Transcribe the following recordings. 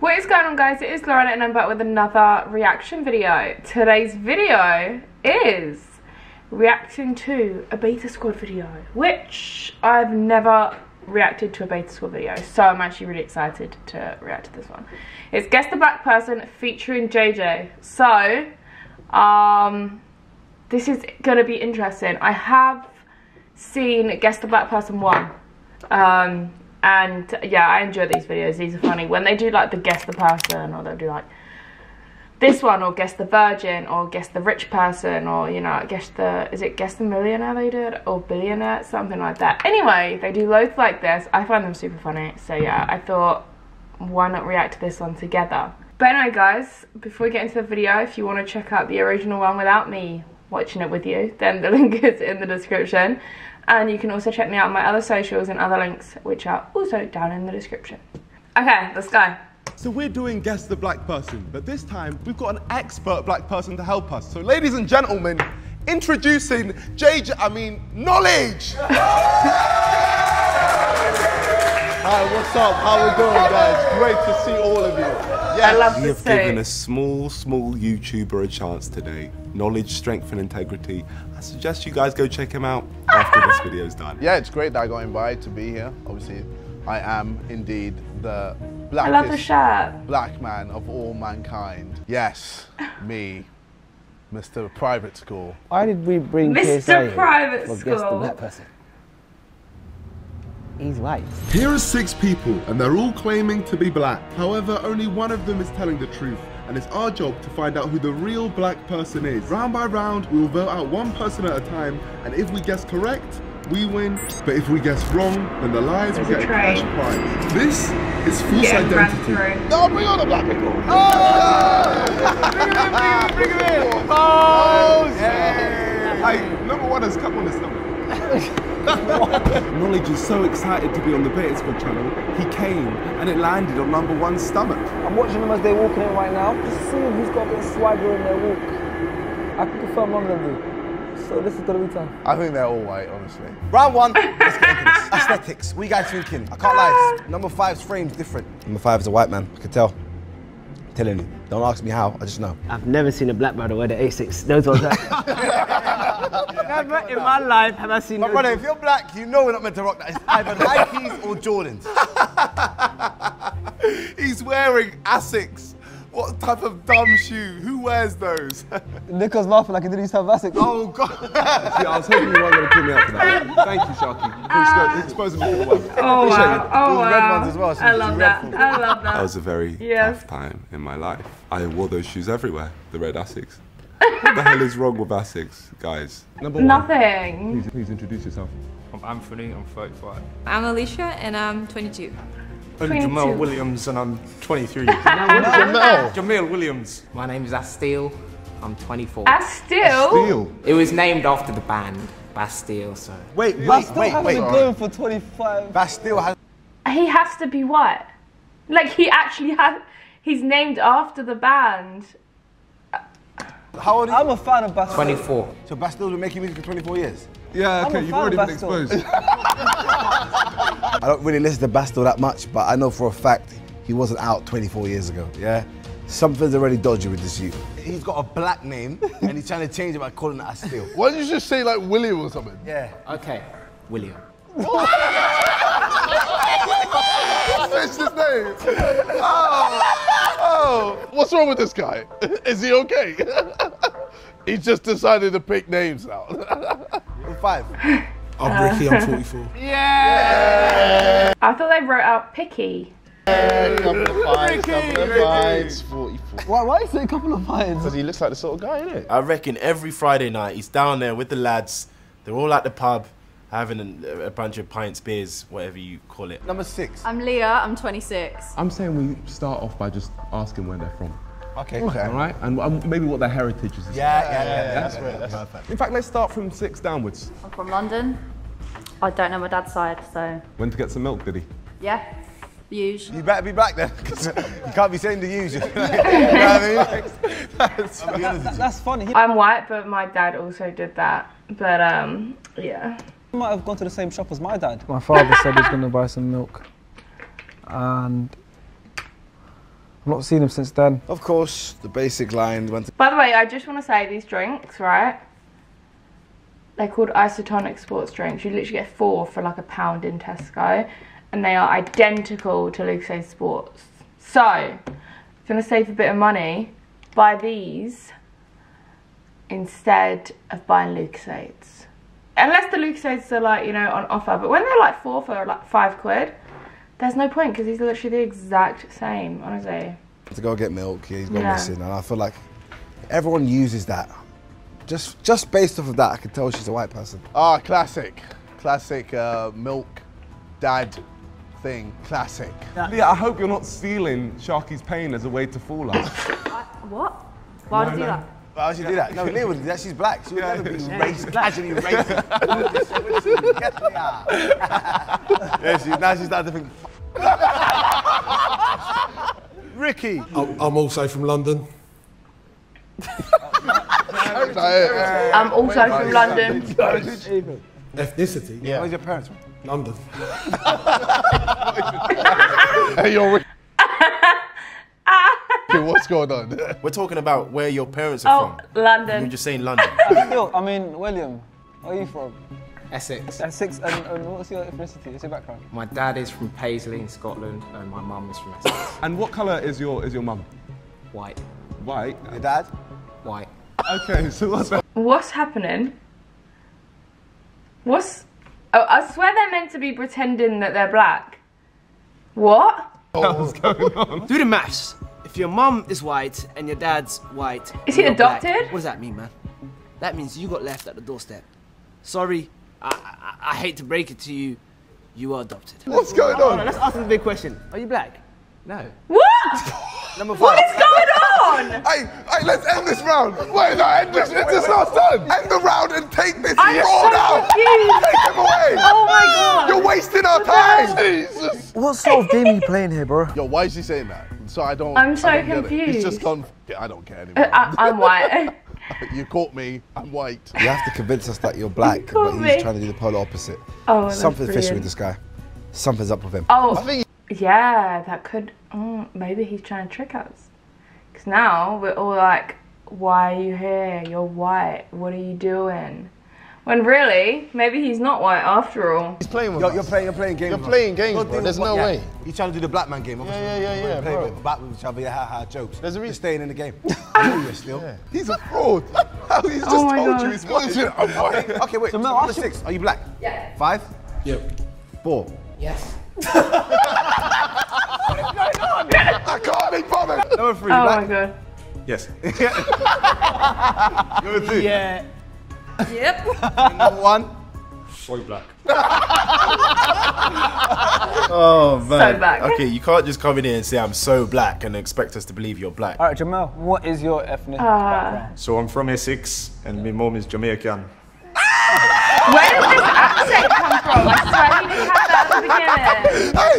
What is going on guys? It is Lauren and I'm back with another reaction video. Today's video is reacting to a Beta Squad video, which I've never reacted to a Beta Squad video, so I'm actually really excited to react to this one. It's Guess the Black Person featuring JJ. So, um, this is gonna be interesting. I have seen Guess the Black Person 1. Um, and yeah i enjoy these videos. These are funny. When they do like the guess the person or they'll do like this one or guess the virgin or guess the rich person or you know guess the is it guess the millionaire they did? Or billionaire? Something like that. Anyway they do loads like this. I find them super funny. So yeah i thought why not react to this one together? But anyway guys before we get into the video if you want to check out the original one without me watching it with you then the link is in the description and you can also check me out on my other socials and other links, which are also down in the description. Okay, let's go. So we're doing Guess the Black Person, but this time we've got an expert black person to help us. So ladies and gentlemen, introducing JJ, I mean, Knowledge! Hi, what's up? How we doing, guys? Great to see all of you. Yes. I love we have given a small, small YouTuber a chance today. Knowledge, strength, and integrity. I suggest you guys go check him out after this video's done. Yeah, it's great that I got invited to be here. Obviously, I am indeed the blackest black man of all mankind. Yes, me. Mr. Private School. Why did we bring Mr. Private School? Guess the black person. He's white. Here are six people, and they're all claiming to be black. However, only one of them is telling the truth, and it's our job to find out who the real black person is. Round by round, we will vote out one person at a time, and if we guess correct, we win. But if we guess wrong, then the liars will get a cash prize. This is false yeah, identity. No, bring on the black people. Oh! bring him in, bring him, bring him in. Oh, yeah. Hey, number one has come on this number. Knowledge is so excited to be on the Beta channel, he came and it landed on number one stomach. I'm watching them as they're walking in right now, just seeing who's got a bit of swagger in their walk. I can confirm none of them do. So this is gonna be time. I think they're all white, honestly. Round one, let's get into this. Aesthetics, what you guys thinking? I can't lie, number five's frame's different. Number five is a white man, I can tell. I'm telling you, don't ask me how, I just know. I've never seen a black brother wear the Asics. Those ones Never in my life have I seen. My brother, if you're black, you know we're not meant to rock that. It's either Nikes or Jordans. He's wearing Asics. What type of dumb shoe? Who wears those? Niko's laughing like he didn't used to have Asics. Oh, God. See, I was hoping you weren't going to put me up for that. Thank you, Sharky. He's exposing me to the world. Oh, wow. Oh, wow. red ones as well. So I love that. I love that. That was a very yes. tough time in my life. I wore those shoes everywhere, the red Asics what the hell is wrong with Asics, guys? Number one. Nothing. Please, please introduce yourself. I'm Anthony, I'm 35. I'm Alicia, and I'm 22. I'm Jamal Williams, and I'm 23. Jamal? Jamal Williams. My name is Asteel. I'm 24. Asteel? Asteel? It was named after the band, Bastille, so. Wait, wait, Bastille wait, hasn't wait. been going for 25. Bastille has... He has to be what? Like, he actually has... He's named after the band. How old are you? I'm a fan of Bastille. 24. So Bastille's been making music for 24 years? Yeah, okay, you've already been exposed. I don't really listen to Bastille that much, but I know for a fact he wasn't out 24 years ago, yeah? Something's already dodgy with this youth. He's got a black name, and he's trying to change it by calling it Astille. Why don't you just say like William or something? Yeah. Okay, William. Finish his name. Oh. Oh, what's wrong with this guy? Is he okay? he just decided to pick names now. Five. I'm uh. Ricky, I'm 44. Yeah. yeah. I thought they wrote out picky. Yeah, couple of fives, couple of fives, 44. Why, why is it a couple of fives? Because he looks like the sort of guy, innit? I reckon every Friday night he's down there with the lads. They're all at the pub having a, a, bunch of pints, beers, whatever you call it. Number six. I'm Leah, I'm 26. I'm saying we start off by just asking where they're from. Okay. okay. All right, and um, maybe what their heritage is. Yeah, yeah, yeah, yeah, that's great. That's perfect. In fact, let's start from six downwards. I'm from London. I don't know my dad's side, so. Went to get some milk, did he? Yeah. Usually. You better be back then, you can't be saying the usual. you know I mean? that's, that's funny. I'm white, but my dad also did that. But um, yeah. I might have gone to the same shop as my dad. My father said he's going to buy some milk. And not seen him since then. Of course, the basic line went to By the way, I just want to say these drinks, right? They're called isotonic sports drinks. You literally get four for like a pound in Tesco, and they are identical to Lucozade Sports. So, if you want to save a bit of money, buy these instead of buying Lucozades. Unless the Lucozades are like, you know, on offer, but when they're like four for like five quid, there's no point because he's literally the exact same, honestly. to go get milk. Yeah, he's gone Yeah. missing, and I feel like everyone uses that. Just just based off of that, I can tell she's a white person. Ah, classic. Classic uh, milk dad thing. Classic. Leah, I hope you're not stealing Sharky's pain as a way to fool us. What? Why would you do that? Why would she do that? No, Leah would do that. She's black. She would never be racist, casually racist. yeah, she, now she's starting to think. Ricky. I'm, I'm also from London. I'm also from London. Ethnicity? Yeah. Where's your parents from? London. hey, yo, Rick. Okay, what's going on? We're talking about where your parents are Oh, from. You're London. just saying London. Still, I mean, William, where are you from? Essex. Essex, and, and what's your ethnicity? What's your background? My dad is from Paisley in Scotland, and my mum is from Essex. And what colour is your is your mum? White. White. Your dad? White. Okay, so what's that? What's happening? What's. Oh, I swear they're meant to be pretending that they're black. What? What's going on? Do the maths. If your mum is white and your dad's white, Is he and you're black, adopted? what does that mean, man? That means you got left at the doorstep. Sorry, I, I, I hate to break it to you, you are adopted. What's going Hold on? Let's ask the big question. Are you black? No. What? Number five. What is going on? Hey, hey, let's end this round. Wait, no, end this. It's this not done. End the round and take this I'm so out. confused. Take him away. Oh my god. You're wasting our time. Jesus. What sort of game are you playing here, bro? Yo, why is he saying that? So I don't. I'm so I don't get it. He's just gone. I don't care Uh, anymore. I, I'm white. you caught me. I'm white. You have to convince us that you're black, caught but he's me. trying to do the polar opposite. Oh, that's Something's fishy with this guy. Something's up with him. Oh, I think yeah, that could. Mm, maybe he's trying to trick us. Because now we're all like, why are you here? You're white. What are you doing? When really, maybe he's not white after all. he's playing with You're, us. you're playing. You're playing games. You're bro. playing games, You're bro. doing There's no yeah. way. You're trying to do the black man game. Obviously. Yeah, yeah, yeah, yeah, Play bro. with, back with each other. Ha ha jokes. There's a You're reason. staying in the game. I know you're still. He's a fraud. Oh How he's just Oh told God. you he's white. I'm white. Okay, wait. Jamal, number ask six. Are you black? Yeah. Five? Yep. Four. Yes. I can't be bothered. Number three. Oh black. my god. Yes. Number two. Yeah. Yep. Number one. White black. Oh man. So black. Okay, you can't just come in here and say I'm so black and expect us to believe you're black. All right, Jamal, what is your ethnic Uh, background? So I'm from Essex, and my mom is Jamaican. Where did this accent come from? I swear he didn't have that at the beginning. Hey,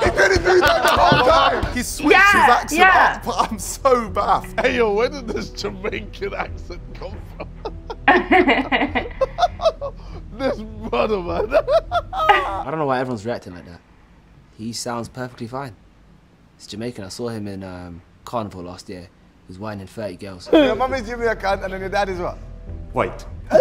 hey, he didn't do that the whole time. He switched Yeah, his accent yeah. up, but I'm so baff. Hey, yo, where did this Jamaican accent come from? this brother, man. I don't know why everyone's reacting like that. He sounds perfectly fine. He's Jamaican. I saw him in um, Carnival last year. He was wining 30 girls. Your mum is Jamaican and then your dad is what? White. All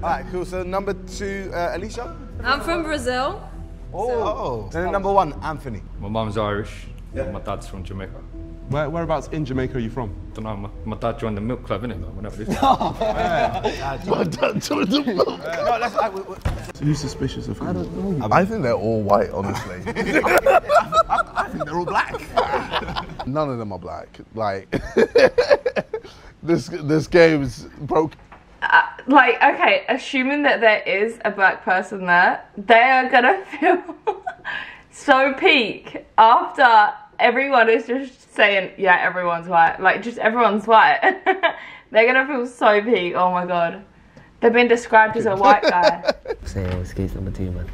right, cool. So number two, uh, Alicia. I'm from Brazil. Oh. And then number one, Anthony. My mum's Irish. My dad's from Jamaica. Where, whereabouts in Jamaica are you from? Don't know. My, my dad joined the milk club, innit? Like, whenever this. My dad told the milk. No, let's. I, we- we- So who's suspicious of him? I think they're all white, honestly. I think they're all black. None of them are black. Like, this this game's broke. Uh, like, okay, assuming that there is a black person there, they are gonna feel so peak after everyone is just saying, yeah, everyone's white. Like, just everyone's white. They're gonna feel so peak. Oh my god. They've been described as a white guy. Say, skates number two, man.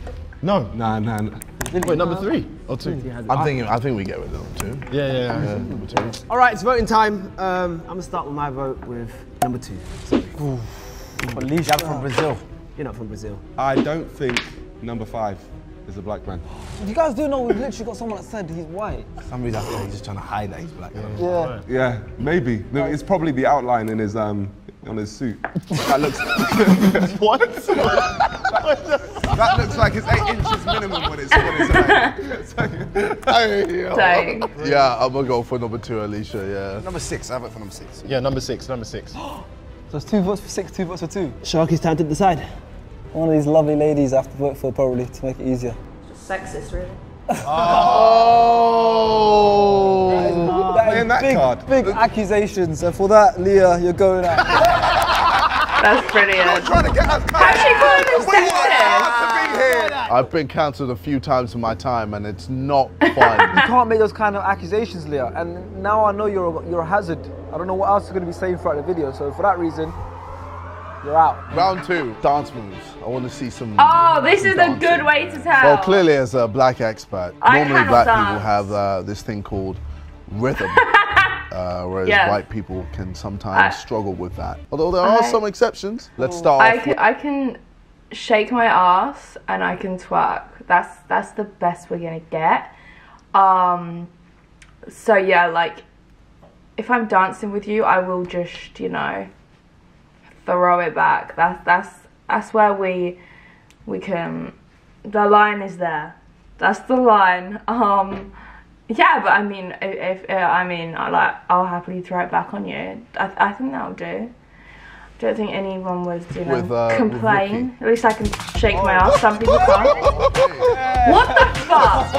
No. Nah, nah. nah. Wait, number three or two? I'm thinking. I think we get rid of them two. Yeah, yeah, Yeah, number two. All right, it's voting time. Um, I'm gonna start with my vote with number two. Alicia from Brazil. You're not from Brazil. I don't think number five is a black man. You guys do know we've literally got someone that said he's white. For some reason, I feel like he's just trying to hide that he's black. Yeah. Yeah, maybe. No, it's probably the outline in his um on his suit. That looks. what? that looks like it's eight inches minimum when it's when it's like. Hey, yo. Dang. Yeah, I'm gonna go for number two, Alicia. Yeah. Number six. I vote for number six. Yeah, number six, number six. So it's two votes for six, two votes for two. Sharky's time to decide. One of these lovely ladies I have to vote for probably to make it easier. Just sexist, really. Oh. That is Playing that big, card. big accusations, and for that, Leah, you're going out. That's brilliant. Trying to get us How's she calling him sexist? to be here. I've been cancelled a few times in my time, and it's not fun. You can't make those kind of accusations, Leah. And now I know you're a, you're a hazard. I don't know what else you're going to be saying throughout the video. So for that reason, you're out. Round two, dance moves. I want to see some. Oh, this some is a good way to tell. Well, clearly, as a black expert, I normally cannot black people have uh, this thing called rhythm, uh, whereas Yes. white people can sometimes I- struggle with that. Although there are I- some exceptions. Let's start I off can, I can shake my ass and I can twerk. That's that's the best we're gonna get. Um, so yeah, like if I'm dancing with you, I will just you know throw it back. That's that's that's where we we can. The line is there. That's the line. Um, yeah, but I mean, if, if uh, I mean, I like, I'll happily throw it back on you. I, I think that'll do. I Don't think anyone would, you know, With, uh, complain. At least I can shake my ass. Some people can't. what the fuck?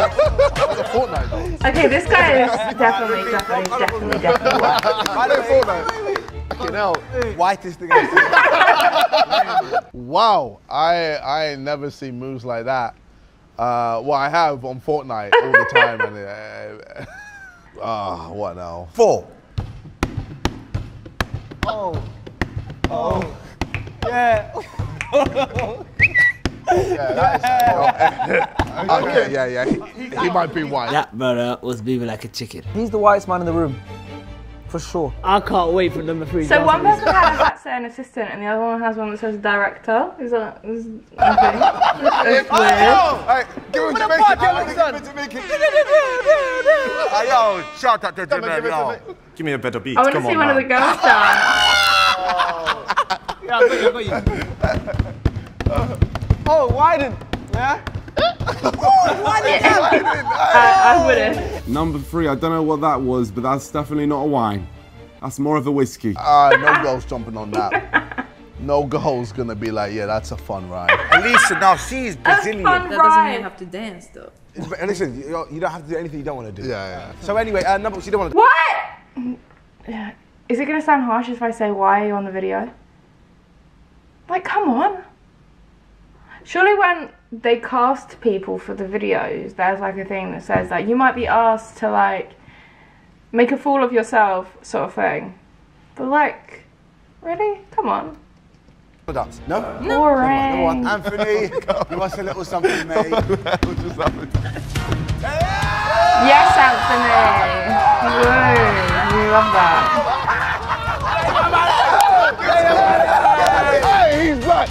Okay, this guy is definitely, definitely, definitely, definitely. I don't Fortnite. Fucking hell. Whitest thing Wow, I I ain't never seen moves like that. Uh, well, I have on Fortnite all the time, and uh, ah, what now? Four. Oh. Oh. Yeah. Okay, yeah, yeah, he, he might be white. That brother was moving like a chicken. He's the whitest man in the room. For sure. I can't wait for number three. So one person has that saying assistant, and the other one has one that says director. Is that is okay? That's weird. Hey, give him Jamaican. I want to give him Jamaican. Hey, yo, shout out to Come on, give it to Jamaica. me. Give me a better beat. I want to Come see on one of the girls dance. Yeah, I got you, I got you. Oh, Wyden. Yeah? I, I wouldn't. Number three, I don't know what that was, but that's definitely not a wine. That's more of a whiskey. Uh, no girls jumping on that. No girl's gonna be like, yeah, that's a fun ride. Alicia, now she's Brazilian. fun. That doesn't mean you have to dance though. But Listen, you, you don't have to do anything you don't want to do. Yeah, yeah. So anyway, uh, number, she don't want to. What? Yeah. Is it gonna sound harsh if I say why are you on the video? Like, come on. Surely when they cast people for the videos, there's like a thing that says like you might be asked to like make a fool of yourself, sort of thing. But like, really? Come on. dance. No? Boring. Number one, Anthony, you want a little something, mate? Yes, Anthony. Woo. We love that. He's black.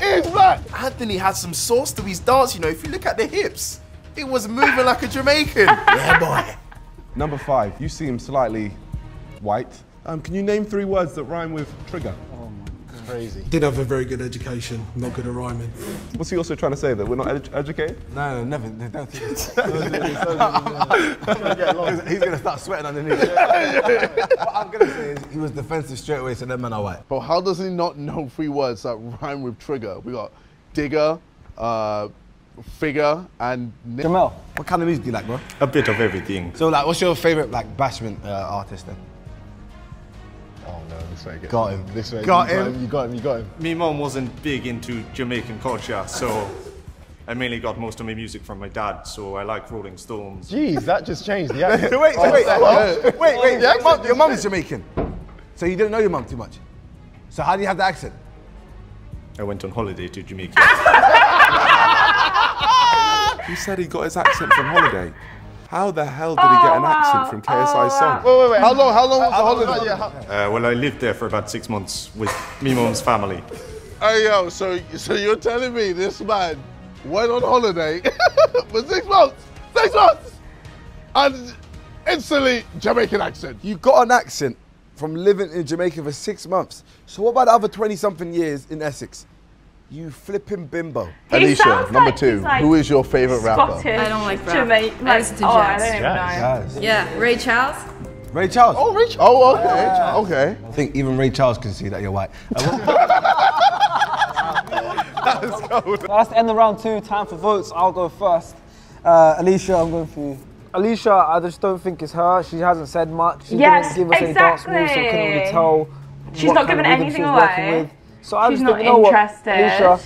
He's black. Anthony had some sauce to his dance, you know. If you look at the hips, it was moving like a Jamaican. yeah, boy. Number five, you seem slightly white. Um, can you name three words that rhyme with trigger? Oh my god, crazy. Did have a very good education, not good at rhyming. What's he also trying to say? That we're not edu- educated? No, no, never. no, Don't think He's- He's gonna start sweating underneath. what I'm gonna say is he was defensive straight away, so them men are white. But how does he not know three words that rhyme with trigger? We got digger, uh, figure, and ni- Jamel. What kind of music do you like, bro? A bit of everything. So, like, what's your favorite like bashment uh, artist then? Oh no, this way. get- Got him. This way. Got you him. You got him. You got him. My mom wasn't big into Jamaican culture, so I mainly got most of my music from my dad. So I like Rolling Stones. Jeez, that just changed the accent. wait, so wait, Oh, wait, wait, wait. The Your, accent mum, just your mum is Jamaican, so you didn't know your mum too much. So how do you have the accent? I went on holiday to Jamaica. He said he got his accent from holiday. How the hell did he get an accent from KSI Oh, song? Wait, wait, wait. How long? How long was the holiday? Uh, well, I lived there for about six months with my mom's family. Hey yo, so so you're telling me this man went on holiday for six months. Six months! And instantly Jamaican accent. You got an accent from living in Jamaica for six months. So what about the other 20 something years in Essex? You flipping bimbo. He Alicia, number like two. like Who is your favorite rapper? I don't like rap. Jamaican. I listen to oh, I don't even Jazz. know. Yeah, Ray Charles. Ray Charles. Oh, Rich. Oh, okay. Okay. I think even Ray Charles can see that you're white. That's the end of round two. Time for votes. I'll go first. Uh, Alicia, I'm going for you. Alicia, I just don't think it's her. She hasn't said much. She Yes, didn't give us any dance moves, so we couldn't really exactly. tell. She's what not kind given anything she was working away. With. So I She's just not think, you what, interested. Alicia,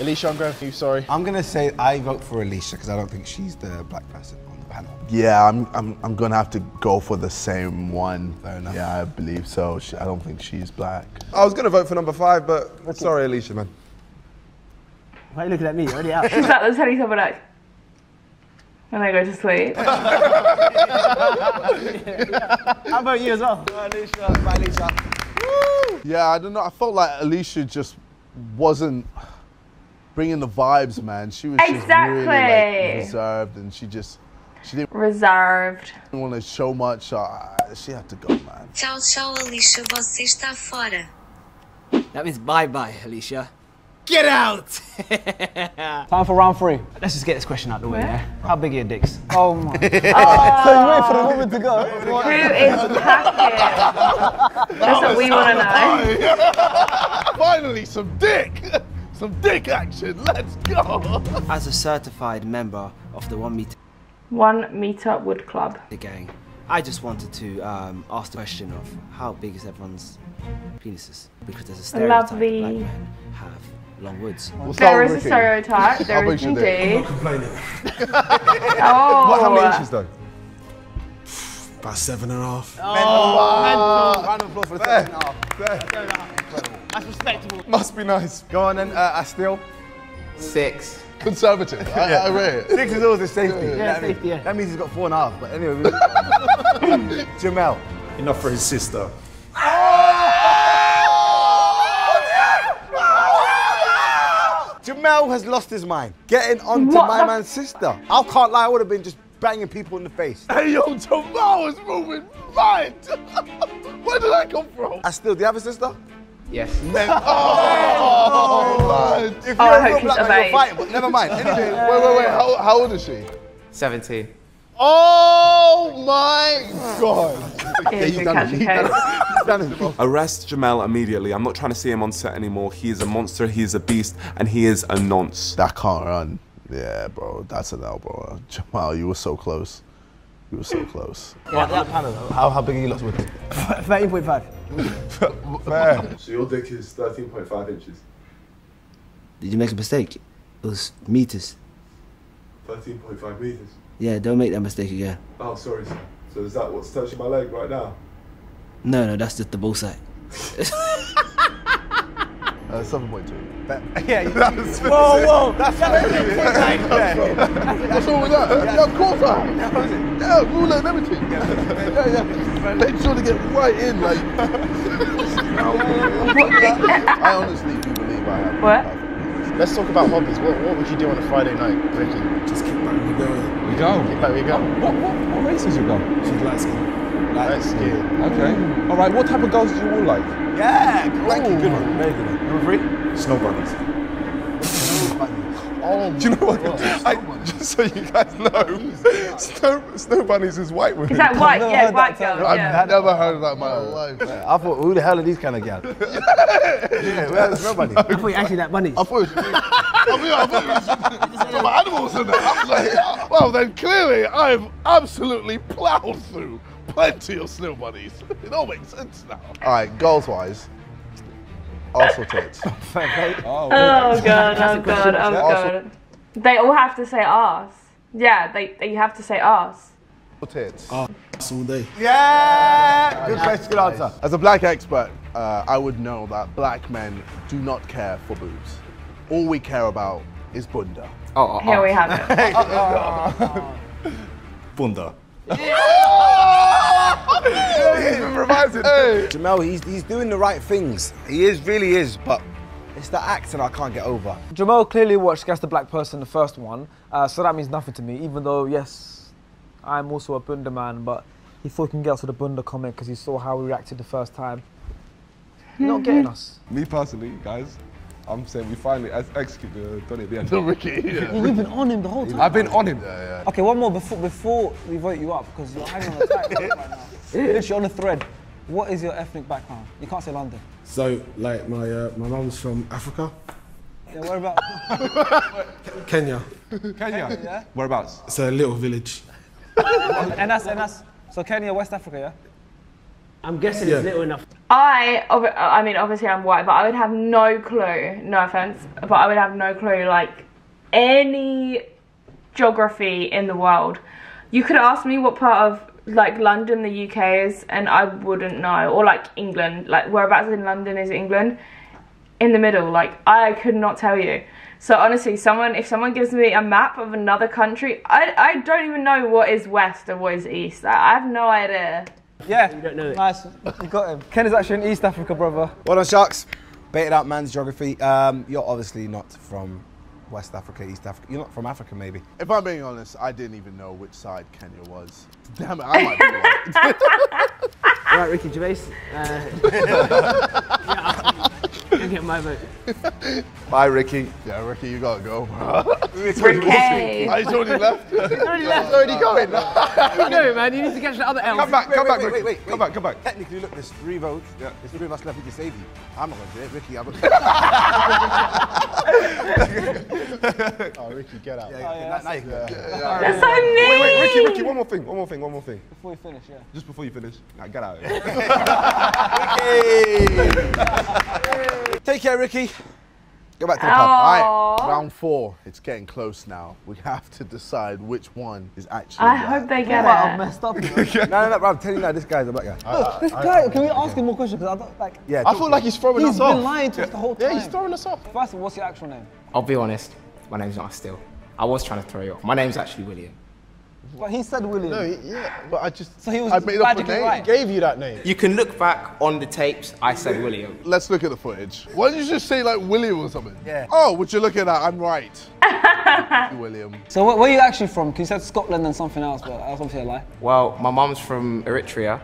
Alicia, I'm going for you, sorry. I'm gonna say I vote for Alicia because I don't think she's the black person on the panel. Yeah, I'm, I'm, I'm gonna have to go for the same one. Fair enough. Yeah, I believe so. She, I don't think she's black. I was going to vote for number five, but sorry, Alicia, man. Why are you looking at me? You Already out. She's like, let's telling someone like, when I go to sleep. How about you as well? Alicia, bye Alicia. Yeah, I don't know. I felt like Alicia just wasn't bringing the vibes, man. She was just really like, reserved, and she just she didn't Reserved. want to show much. Uh, she had to go, man. Tchau, tchau, Alicia, você está fora. That means bye bye, Alicia. Get out! time for round three. Let's just get this question out the way, yeah? How big are your dicks? Oh my. so you wait for the woman to go. Who is packing? That's what we want to know. Finally, some dick, some dick action. Let's go. As a certified member of the One Meter One meter wood club. The gang, I just wanted to um, ask the question of how big is everyone's penises? Because there's a stereotype Lovely. black men have long woods. There is a stereotype. There is indeed. oh. What, how many inches though? About seven and a half. Oh, Round of applause for the second half. That's respectable. Must be nice. Go on then, uh, Astil. Six. Conservative. I, I rate it. Six is always a safety. Yeah, that, safety, yeah. that means he's got four and a half. But anyway, Jamel. Enough for his sister. Jamel has lost his mind. Getting onto What my man's sister. I can't lie, I would have been just banging people in the face. Hey, yo, Jamal is moving mad. Where did that come from? Astil, do you have a sister? Yes. Oh, oh, oh man. Oh, if Oh, you're I a hope real black man, you're age. fighting, but never mind. Anyway, Wait, wait, wait. How, how old is she? 17. Oh my God. Here's your done catchy it. case. Arrest Jamel immediately. I'm not trying to see him on set anymore. He is a monster, he is a beast, and he is a nonce. That can't run. Yeah, bro. That's an L, bro. Jamal, you were so close. You were so close. Yeah, that panel. how, how big are you lots with? 13.5. So your dick is 13.5 inches. Did you make a mistake? It was meters. 13.5 meters. Yeah, don't make that mistake again. Oh, sorry. sir. So is that what's touching my leg right now? No, no, that's just the bullseye. Uh, 7.2. Yeah, That's Whoa, whoa. That's What's wrong with that? Yeah, of course I have. Yeah, ruler and everything. Yeah, yeah. Make sure to get right in, like. I honestly do believe I have. What? Let's talk about hobbies. What, what would you do on a Friday night, Ricky? Just keep back we going. We go. Keep back we go. What, what, what races you go? She's light skin. Let's get it. Okay. Mm. All right. What type of girls do you all like? Yeah, thank you. Good one. Very good. one. Number three? Snow bunnies. Oh, Do you know what? I, just so you guys know, snow, snow bunnies is white women. Is that white? Yeah, white that girl. I've Yeah. never heard of that in my whole life. I thought, who the hell are these kind of guys? yeah, where's nobody? I thought you actually that bunny. I thought it was, I thought, I thought it was talking animals and that. I was like, well, then clearly I've absolutely plowed through plenty of snow bunnies. It all makes sense now. All right, goals wise, also tits. Oh, Oh god, oh god, oh Also- god. They all have to say ass. Yeah, they, they have to say ass. tits. all day. Yeah! Good question, good answer. As a black expert, uh, I would know that black men do not care for boobs. All we care about is bunda. Oh, oh, Here we have it. Bunda. He's even revising. Hey. Jamel, he's, he's doing the right things. He is, really is, but It's the accent I can't get over. Jamal clearly watched Guess the Black Person, the first one, uh, so that means nothing to me, even though, yes, I'm also a Bunda man, but he thought he can get us with a Bunda comment because he saw how we reacted the first time. Not getting us. Me personally, guys, I'm saying we finally ex- executed uh, Donny at the end. The Ricky, yeah. Yeah, You've been on him the whole time. I've been on him. Okay, one more before before we vote you up because you're hanging on a tight right now. Literally on a thread. What is your ethnic background? You can't say London. So, like, my uh, my mum's from Africa, Yeah, where about? Kenya. Kenya? Yeah. Whereabouts? It's a little village. and that's and that's so Kenya, West Africa, yeah. I'm guessing Yeah. it's little enough. I, I mean, obviously I'm white, but I would have no clue. No offense, but I would have no clue like any geography in the world. You could ask me what part of like London the UK is, and I wouldn't know. Or like England, like whereabouts in London is England? In the middle, like I could not tell you. So honestly, someone if someone gives me a map of another country, I I don't even know what is west and what is east. I have no idea. Yeah. You don't know it. Nice. You got him. Kenya is actually in East Africa, brother. Well done, Sharks. Baited out man's geography. Um, you're obviously not from West Africa, East Africa. You're not from Africa, maybe. If I'm being honest, I didn't even know which side Kenya was. Damn it, I might be white. Right, Ricky Gervais. Uh, yeah, I'll get my vote. Bye, Ricky. Yeah, Ricky, you gotta go. Ricky. I he's already left. He's already left. He's already going. You know, man, you need to catch the other L. Come back, Wait, come wait, back, wait, Ricky. wait, wait, Come back, come back. Technically, look, there's three votes. Yeah. There's three of us left. We can save you. I'm not going to do it. Ricky, I'm gonna oh, Ricky, get out. Yeah, yeah, now you can go. That's so mean. Wait, wait, Ricky, Ricky, one more thing, one more thing, one more thing. Before we finish, yeah. Just before you finish. Now get out of here. Take care, Ricky. Go back to the All pub. right, round four. It's getting close now. We have to decide which one is actually. I black. hope they get I've it. messed up. no, no, no, bro, I'm telling you now, this guy's a black guy. Look, this guy, can we ask him more questions? Because I don't like. Yeah, I feel like he's throwing He's us been lying to us the whole time. Yeah, he's throwing us off. First of all, what's your actual name? I'll be honest, my name's not still. I was trying to throw you off. My name's actually William. But he said William. No, he- yeah, but I just. so he was I made up a name. right. Gave you that name. You can look back on the tapes, I said William. Let's look at the footage. Why don't you just say like William or something? Yeah. Oh, what you looking at? that? I'm right. William. So where, where are you actually from? 'Cause you said Scotland and something else, but that's obviously a lie. Well, my mum's from Eritrea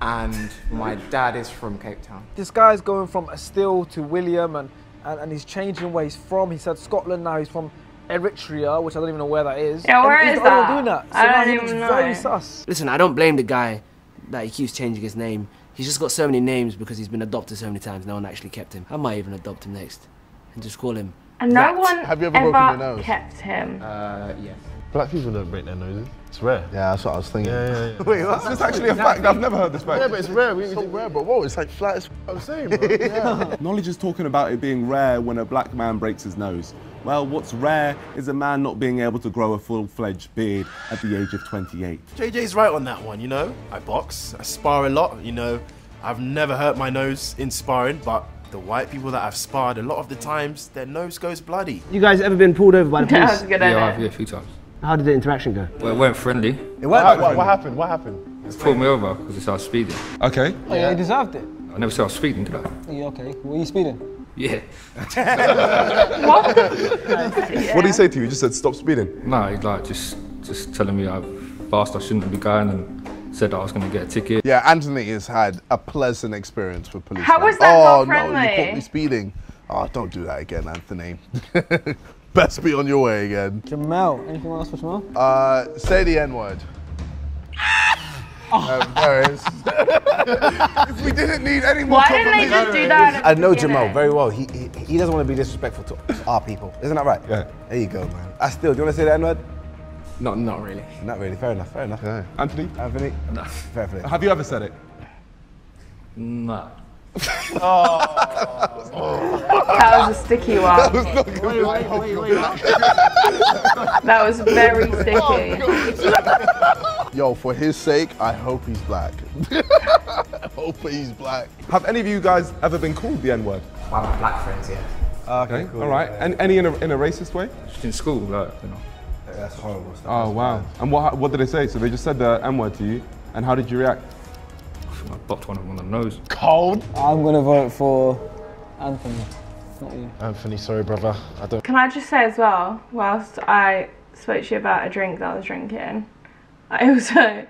and my dad is from Cape Town. This guy's going from a still to William, and, and, and he's changing where he's from. He said Scotland, now he's from Eritrea, which I don't even know where that is. Yeah, where and is the only one that? doing that. So I don't he even know. very sus. Listen, I don't blame the guy that he keeps changing his name. He's just got so many names because he's been adopted so many times. No one actually kept him. I might even adopt him next and just call him. And no Rat. one Have you ever ever, broken your nose? kept him. Uh, yes. Black people don't break their noses. It's rare. Yeah, that's what I was thinking. Yeah, yeah, yeah. Wait, that's, that's actually a fact. I've never heard this fact. Yeah, but it's rare. We, It's so rare, but whoa, it's like flat as. I'm saying, bro. Yeah. Knowledge is talking about it being rare when a black man breaks his nose. Well, what's rare is a man not being able to grow a full-fledged beard at the age of 28. JJ's right on that one, you know. I box, I spar a lot, you know. I've never hurt my nose in sparring, but the white people that I've sparred, a lot of the times, their nose goes bloody. You guys ever been pulled over by the That police? was good, Yeah, yeah, I've, yeah, a few times. How did the interaction go? Well, it weren't friendly. It What, worked. what, what happened? What happened? They pulled me over because they started speeding. Okay. Oh, yeah, he deserved it. I never said I was speeding, did I? Yeah, okay. Were you speeding? Yeah. What? What did he say to you? He just said, stop speeding. No, he's like just just telling me how fast I shouldn't be going and said that I was going to get a ticket. Yeah, Anthony has had a pleasant experience with police. How man. was that Oh not no, you caught me speeding. Oh, don't do that again, Anthony. Best be on your way again. Jamal. Anything else for Jamal? Uh, say the N word. um, there it is. we didn't need any more Why didn't they just do that? at I know beginning? Jamal very well. He, he he doesn't want to be disrespectful to our people. Isn't that right? Yeah. There you go, man. I still. Do you want to say that N word? Not, not really. Not really. Fair enough. Fair enough. Anthony, Anthony. Fair play. have you ever said it? Nah. That was a sticky one. That was not good. Wait, wait, wait, wait. That was very sticky. Oh, Yo, for his sake, I hope he's black. I hope he's black. Have any of you guys ever been called the N-word? One of my black friends, yeah. Ah, okay, all right. And any in a, in a racist way? Just in school, like, you know. That's horrible stuff. Oh, wow. And what, what did they say? So they just said the N-word to you, and how did you react? I bopped one of them on the nose. Cold. I'm gonna vote for Anthony. definitely. Anthony, sorry, brother. I don't. Can I just say as well, whilst I spoke to you about a drink that I was drinking, I also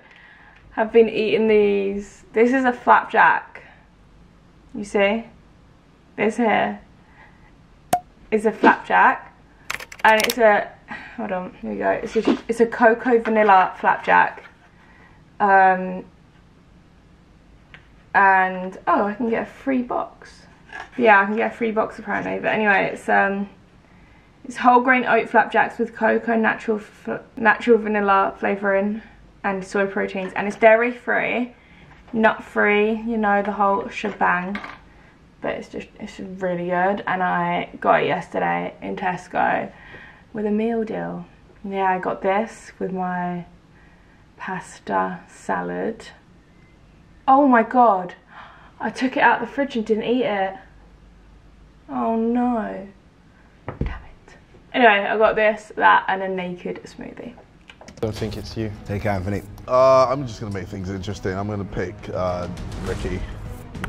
have been eating these. This is a flapjack. You see? This here is a flapjack. And it's a, hold on, here we go. It's a, it's a cocoa vanilla flapjack. Um, and, oh, I can get a free box. Yeah, I can get a free box apparently. But anyway, it's um, it's whole grain oat flapjacks with cocoa, natural natural vanilla flavouring, and soy proteins, and it's dairy free, nut free. You know the whole shebang. But it's just it's really good, and I got it yesterday in Tesco with a meal deal. Yeah, I got this with my pasta salad. Oh my god, I took it out of the fridge and didn't eat it. Oh no. Damn it. Anyway, I got this, that, and a naked smoothie. don't think it's you. Take Anthony. Uh, I'm just gonna make things interesting. I'm gonna pick uh, Ricky.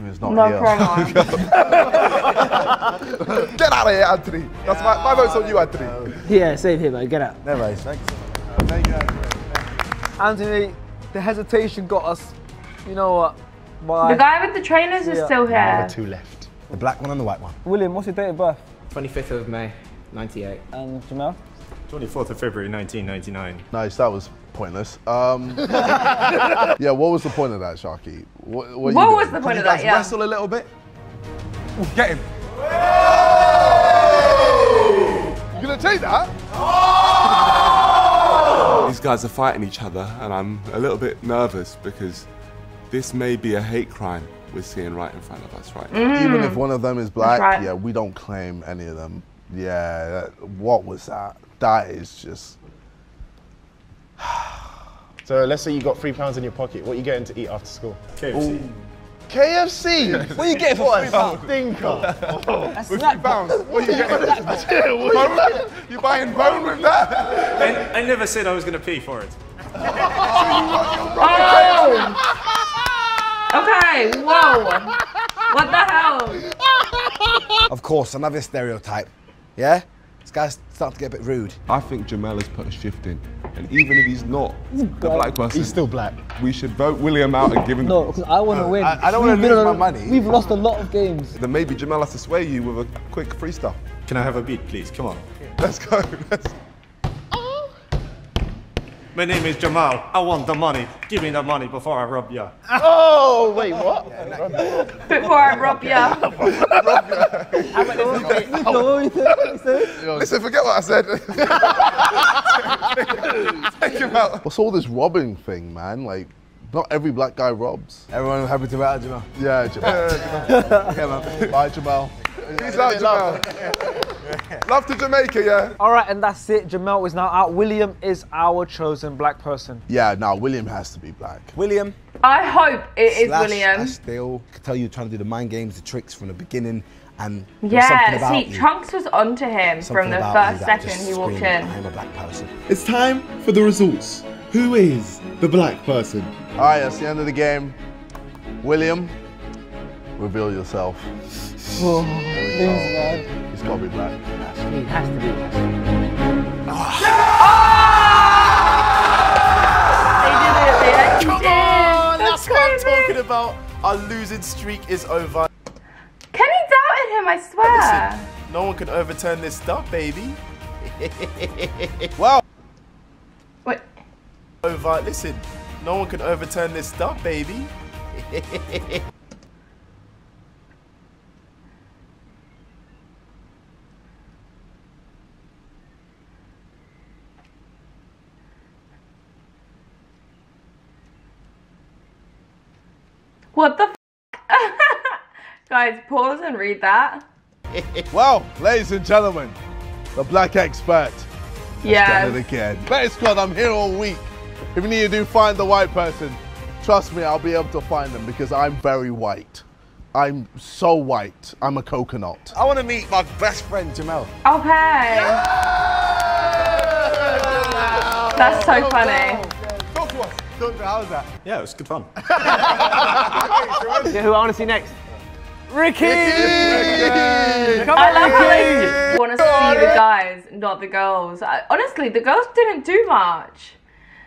Who's not No here. problem. Get out of here, Anthony. That's my, my vote's on you, Anthony. Yeah, save here, man. Get out. No worries, thanks. Thank you. Anthony. Anthony, the hesitation got us. You know what? Why? The guy with the trainers is Yeah. still here. Two left. The black one and the white one. William, what's your date of birth? 25th of May, 98. And Jamel? 24th of February 1999. Nice, that was pointless. Um, yeah, what was the point of that, Sharky? What, what, What was the point You of that? guys Yeah. wrestle a little bit. Ooh, get him. You gonna take that? These guys are fighting each other, and I'm a little bit nervous because this may be a hate crime we're seeing right in front of us right now. Even mm. if one of them is black, right. yeah, we don't claim any of them. Yeah, that, what was that? That is just. So let's say you got three pounds in your pocket. What are you getting to eat after school? KFC. KFC! What are you getting for three pounds? Stinker. That's oh. With three pounds. What are you getting? Bone? You're buying bone with that? I, I never said I was going to pay for it. Oh! Okay, whoa. What the hell? Of course, another stereotype. Yeah? This guy's starting to get a bit rude. I think Jamel has put a shift in, and even if he's not the black person, He's still black. we should vote William out and give him. No, because I want to uh, win. I- I don't wanna We've been lose on- my money. We've lost a lot of games. Then maybe Jamel has to sway you with a quick freestyle. Can I have a beat, please? Come on. Let's go. Let's My name is Jamal. I want the money. Give me the money before I rob ya. Oh, wait, what? Before I rob ya. Listen, forget what I said. Take him out. What's all this robbing thing, man? Like, not every black guy robs. Everyone happy to battle Jamal. Yeah, Jamal. Yeah, man. Bye, Jamal. Peace out, Jamal. Love to Jamaica, yeah. All right, and that's it. Jamel is now out. William is our chosen black person. Yeah, now William has to be black. William. I hope it is slash William. Ashdale. Could tell you trying to do the mind games, the tricks from the beginning, and there something Yeah, about see, you. Chunkz was onto him Something from the about first second he walked in. I'm a black person. It's time for the results. Who is the black person? All right, that's the end of the game. William, reveal yourself. Oh, things, man. He's got to be black. It has to be. They did it, they Come did. on, That's that's what I'm talking about. Our losing streak is over. Kenny doubted him, I swear. Listen, no one can overturn this stuff, baby. Wow. What? Over. Listen, no one can overturn this stuff, baby. What the f- Guys, pause and read that. Well, ladies and gentlemen, the black expert. Yeah. Done it again. Beta squad, I'm here all week. If you need to do find the white person, trust me, I'll be able to find them because I'm very white. I'm so white. I'm a coconut. I want to meet my best friend Jamel. Okay. That's so funny. Talk to us. Talk to how was that? Yeah, it was good fun. Yeah, who I want to see next? Ricky! Ricky! Come I love how they just want to see the guys, not the girls. I, honestly, the girls didn't do much.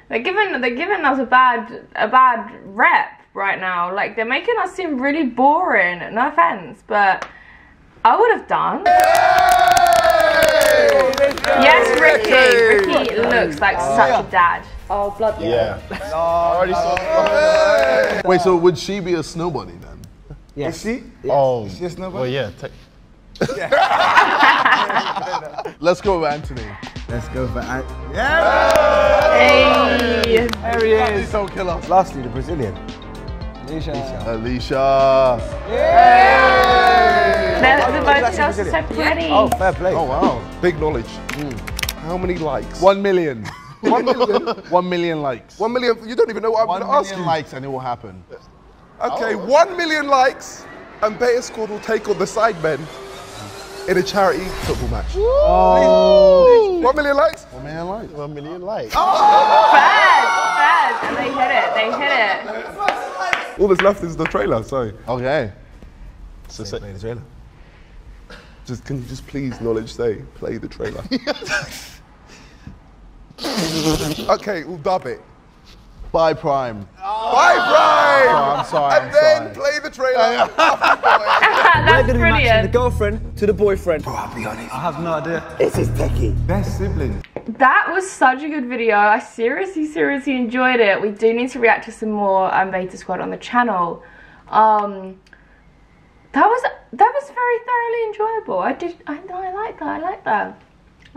They're giving they're giving us a bad a bad rep right now. Like they're making us seem really boring. No offense, but I would have done. Yes, Ricky. Ricky looks like such a dad. Oh, blood. Yeah. I already saw. Wait, so would she be a snow bunny then? Yes. Is she? Oh. Is she a snow bunny? Well, yeah. Te- Let's go with Anthony. Let's go for Ant. Hey. There he is. Don't kill us. Lastly, the Brazilian. Alicia. Alicia. They're the both girls are so pretty. Oh, fair play. Oh wow, big knowledge. Hmm. How many likes? One million. One million. One million likes. One million. You don't even know what I'm One going to ask million you. likes and it will happen. Okay, one million likes, and Beta Squad will take on the Sidemen in a charity football match. Oh. One million likes. One million likes. One million likes. Ah! Fast, fast. And they hit it. They hit it. All that's left is the trailer. So Okay. So Say, play the trailer. just can you just please knowledge say play the trailer. okay, we'll dub it. Bye Prime. Bye, Prime. Oh, I'm sorry. and I'm then sorry. play the trailer. That's We're gonna be matching the girlfriend to the boyfriend. Bro, I'll be honest. I have no idea. This is Techie. Best sibling. That was such a good video. I seriously, seriously enjoyed it. We do need to react to some more um, Beta Squad on the channel. Um, that was that was very thoroughly enjoyable. I did. I, I like that. I like that.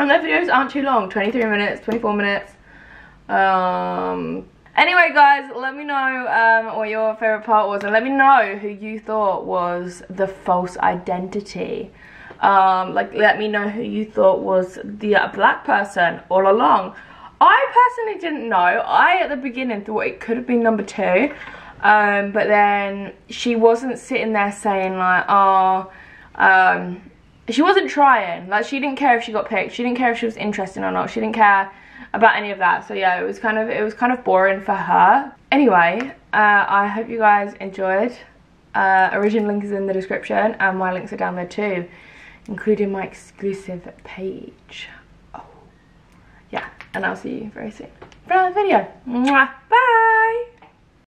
And their videos aren't too long. 23 minutes, 24 minutes. Um. Anyway, guys, let me know um, what your favorite part was, and let me know who you thought was the false identity. Um, like, let me know who you thought was the uh, black person all along. I personally didn't know. I, at the beginning, thought it could have been number two. Um, but then she wasn't sitting there saying, like, oh, um, she wasn't trying. Like, she didn't care if she got picked. She didn't care if she was interested or not. She didn't care about any of that. So yeah, it was kind of it was kind of boring for her. Anyway, uh, I hope you guys enjoyed. Uh, original link is in the description, and my links are down there too, including my exclusive page. Oh, yeah, and I'll see you very soon for another video. Mwah. Bye.